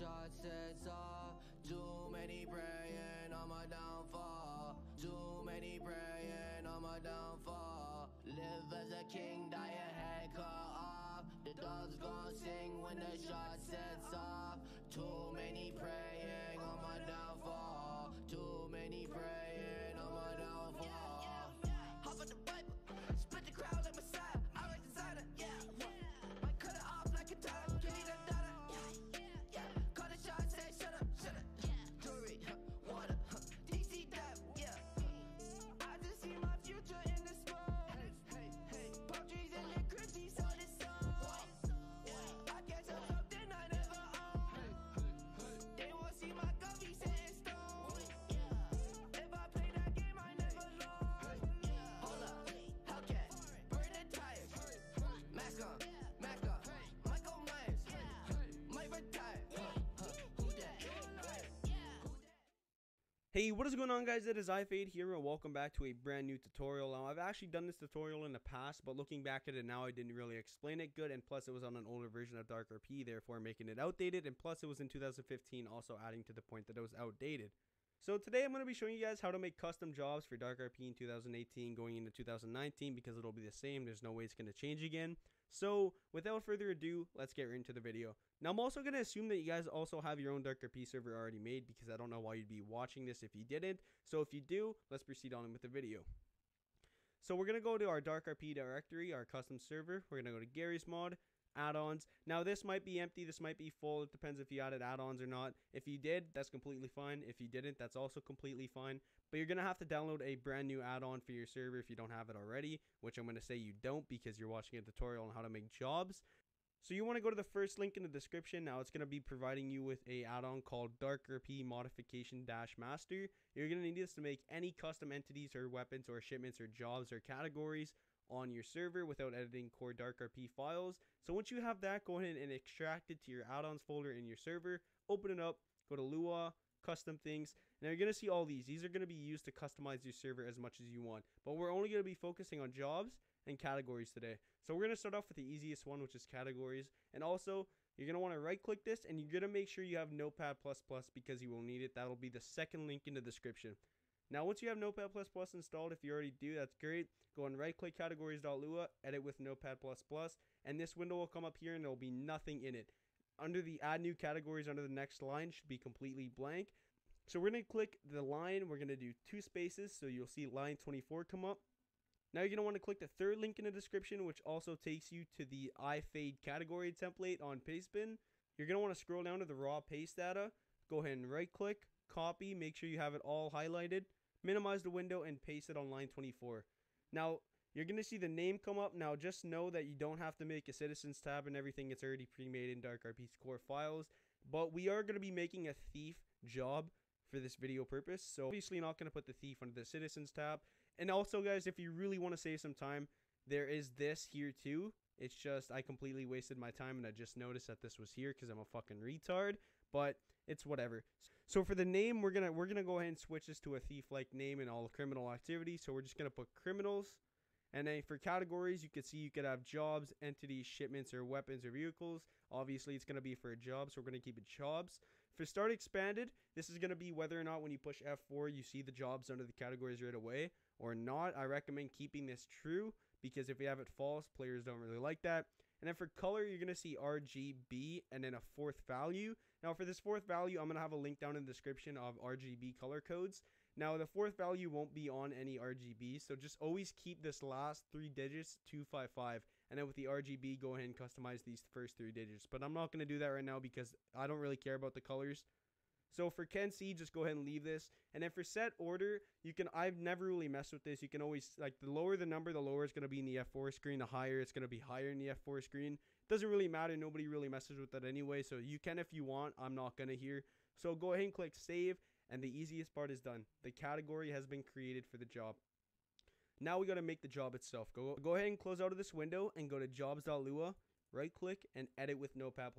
shot sets off. Too many praying on my downfall. Too many praying on my downfall. Live as a king, die a head cut off. The dogs gon' sing when the shot Hey, what is going on guys? It is iFade here and welcome back to a brand new tutorial. Now, I've actually done this tutorial in the past, but looking back at it now, I didn't really explain it good, and plus it was on an older version of Dark RP, therefore making it outdated, and plus it was in 2015, also adding to the point that it was outdated. So today I'm going to be showing you guys how to make custom jobs for Dark RP in 2018 going into 2019 because it'll be the same. There's no way it's going to change again. So without further ado, let's get into the video. Now I'm also going to assume that you guys also have your own Dark RP server already made because I don't know why you'd be watching this if you didn't. So if you do, let's proceed on with the video. So we're going to go to our Dark RP directory, our custom server. We're going to go to Garry's mod, add-ons. Now this might be empty, this might be full. It depends if you added add-ons or not. If you did, that's completely fine. If you didn't, that's also completely fine. But you're going to have to download a brand new add-on for your server if you don't have it already, which I'm going to say you don't because you're watching a tutorial on how to make jobs. So you want to go to the first link in the description. Now it's going to be providing you with a add-on called Dark RP Modification Dash Master. You're going to need this to make any custom entities or weapons or shipments or jobs or categories on your server without editing core Dark RP files. So once you have that, go ahead and extract it to your add-ons folder in your server. Open it up. Go to Lua, custom things. Now you're going to see all these. These are going to be used to customize your server as much as you want. But we're only going to be focusing on jobs and categories today. So we're going to start off with the easiest one, which is categories. And also, you're going to want to right click this and you're going to make sure you have Notepad++ because you will need it. That'll be the second link in the description. Now, once you have Notepad++ installed, if you already do, that's great. Go and right click categories.lua, edit with Notepad++, and this window will come up here and there will be nothing in it. Under the add new categories under the next line should be completely blank. So we're going to click the line. We're going to do two spaces. So you'll see line 24 come up. Now you're going to want to click the third link in the description, which also takes you to the iFade category template on Pastebin. You're going to want to scroll down to the raw paste data. Go ahead and right click, copy, make sure you have it all highlighted, minimize the window, and paste it on line 24. Now, you're going to see the name come up. Now, just know that you don't have to make a citizens tab and everything. It's already pre-made in Dark RP's core files. But we are going to be making a thief job for this video purpose. So obviously not going to put the thief under the citizens tab. And also guys, if you really want to save some time, there is this here too. It's just I completely wasted my time and I just noticed that this was here because I'm a fucking retard. But it's whatever. So for the name, we're gonna we're gonna go ahead and switch this to a thief-like name in all criminal activity. So we're just gonna put criminals. And then for categories, you could see you could have jobs, entities, shipments, or weapons or vehicles. Obviously, it's going to be for a job, so we're going to keep it jobs. For start expanded, this is going to be whether or not when you push F4, you see the jobs under the categories right away or not. I recommend keeping this true because if you have it false, players don't really like that. And then for color, you're going to see RGB and then a fourth value. Now for this fourth value, I'm going to have a link down in the description of RGB color codes. Now the fourth value won't be on any RGB, so just always keep this last three digits 255, and then with the RGB, go ahead and customize these first three digits. But I'm not going to do that right now because I don't really care about the colors. So for canSee, just go ahead and leave this. And then for set order, you can, I've never really messed with this. You can always, like the lower the number, the lower it's going to be in the F4 screen. The higher it's going to be higher in the F4 screen. It doesn't really matter. Nobody really messes with that anyway. So you can if you want. I'm not going to here. So go ahead and click save. And the easiest part is done. The category has been created for the job. Now we got to make the job itself. Go, go ahead and close out of this window and go to jobs.lua. Right click and edit with Notepad++.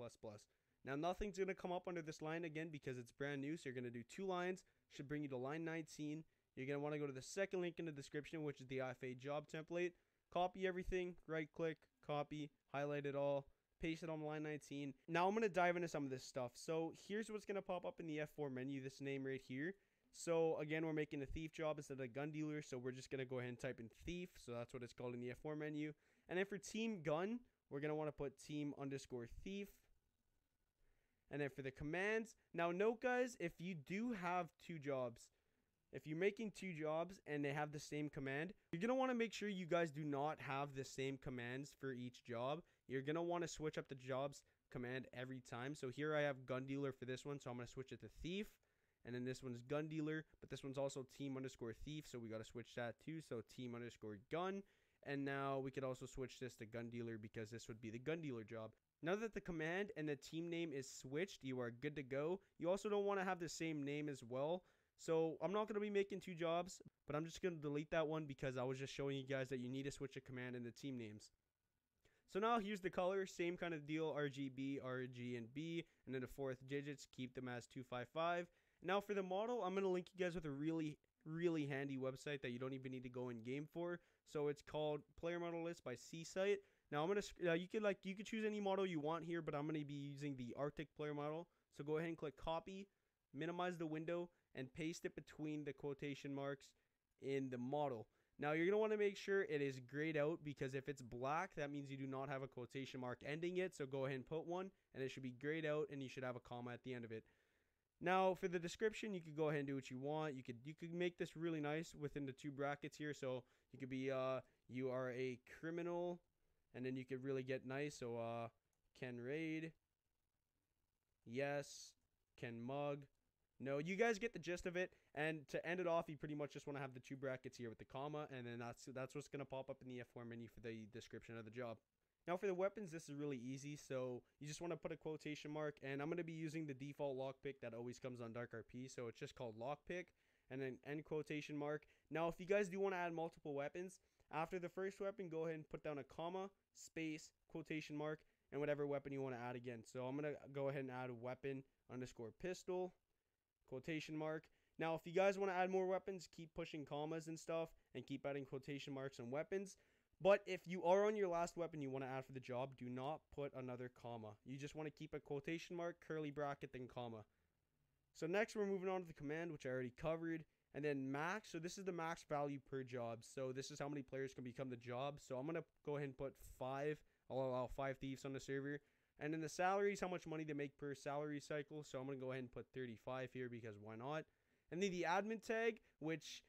Now nothing's going to come up under this line again because it's brand new. So you're going to do two lines. Should bring you to line 19. You're going to want to go to the second link in the description, which is the iFade job template. Copy everything. Right click, copy, highlight it all, paste it on line 19. Now I'm going to dive into some of this stuff. So here's what's going to pop up in the F4 menu, this name right here. So again, we're making a thief job instead of a gun dealer. So we're just going to go ahead and type in thief. So that's what it's called in the F4 menu. And then for team gun, we're going to want to put team underscore thief. And then for the commands, now note guys, if you do have two jobs, if you're making two jobs and they have the same command, you're going to want to make sure you guys do not have the same commands for each job. You're going to want to switch up the jobs command every time. So here I have gun dealer for this one, so I'm going to switch it to thief. And then this one's gun dealer, but this one's also team underscore thief, so we got to switch that too. So team underscore gun. And now we could also switch this to gun dealer because this would be the gun dealer job. Now that the command and the team name is switched, you are good to go. You also don't want to have the same name as well. So I'm not going to be making two jobs, but I'm just going to delete that one because I was just showing you guys that you need to switch a command and the team names. So now here's the color, same kind of deal, RGB, RG, and B, and then the fourth digits, keep them as 255. Now for the model, I'm going to link you guys with a really, really handy website that you don't even need to go in game for. So it's called Player Model List by Csite. Now I'm gonna uh, you could like you could choose any model you want here, but I'm gonna be using the Arctic player model. So go ahead and click copy, minimize the window, and paste it between the quotation marks in the model. Now you're going to want to make sure it is grayed out because if it's black, that means you do not have a quotation mark ending it. So go ahead and put one and it should be grayed out and you should have a comma at the end of it. Now for the description, you could go ahead and do what you want. You could you could make this really nice within the two brackets here. So you could be uh you are a criminal and then you could really get nice. So uh can raid. Yes. Can mug. No, you guys get the gist of it. And to end it off, you pretty much just want to have the two brackets here with the comma, and then that's that's what's gonna pop up in the F4 menu for the description of the job. Now for the weapons, this is really easy. So you just want to put a quotation mark, and I'm gonna be using the default lockpick that always comes on Dark RP. So it's just called lockpick, and then end quotation mark. Now if you guys do want to add multiple weapons, after the first weapon, go ahead and put down a comma, space, quotation mark, and whatever weapon you want to add again. So I'm gonna go ahead and add a weapon underscore pistol quotation mark. Now, if you guys want to add more weapons, keep pushing commas and stuff and keep adding quotation marks and weapons. But if you are on your last weapon you want to add for the job, do not put another comma. You just want to keep a quotation mark, curly bracket, then comma. So next we're moving on to the command, which I already covered. And then max, so this is the max value per job. So this is how many players can become the job. So I'm going to go ahead and put five. I'll allow five thieves on the server. And then the salaries, how much money they make per salary cycle. So I'm going to go ahead and put 35 here because why not? And then the admin tag, which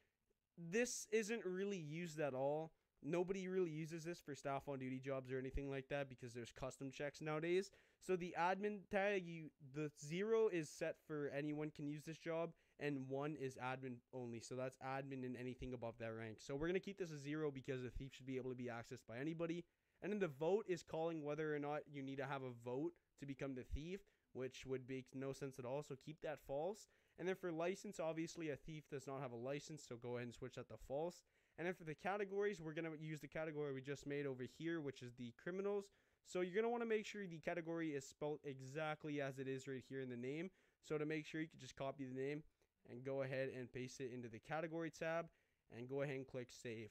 this isn't really used at all. Nobody really uses this for staff on duty jobs or anything like that because there's custom checks nowadays. So the admin tag, you the zero is set for anyone can use this job, and one is admin only. So that's admin and anything above that rank. So we're gonna keep this a zero because the thief should be able to be accessed by anybody. And then the vote is calling whether or not you need to have a vote to become the thief, which would make no sense at all. So keep that false. And then for license, obviously a thief does not have a license, so go ahead and switch that to false. And then for the categories, we're going to use the category we just made over here, which is the criminals. So you're going to want to make sure the category is spelled exactly as it is right here in the name. So to make sure you can just copy the name and go ahead and paste it into the category tab and go ahead and click save.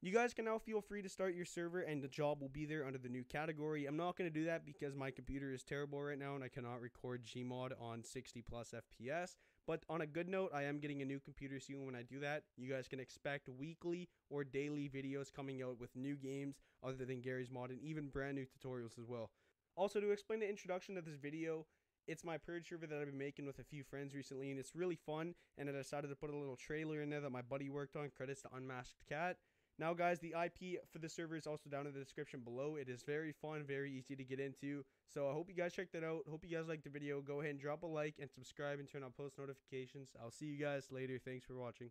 You guys can now feel free to start your server and the job will be there under the new category. I'm not going to do that because my computer is terrible right now and I cannot record Gmod on 60 plus FPS. But on a good note, I am getting a new computer soon when I do that. You guys can expect weekly or daily videos coming out with new games other than Garry's Mod and even brand new tutorials as well. Also, to explain the introduction of this video, it's my purge server that I've been making with a few friends recently and it's really fun and I decided to put a little trailer in there that my buddy worked on, credits to Unmasked Cat. Now, guys, the IP for the server is also down in the description below. It is very fun, very easy to get into. So I hope you guys checked that out. Hope you guys liked the video. Go ahead and drop a like and subscribe and turn on post notifications. I'll see you guys later. Thanks for watching.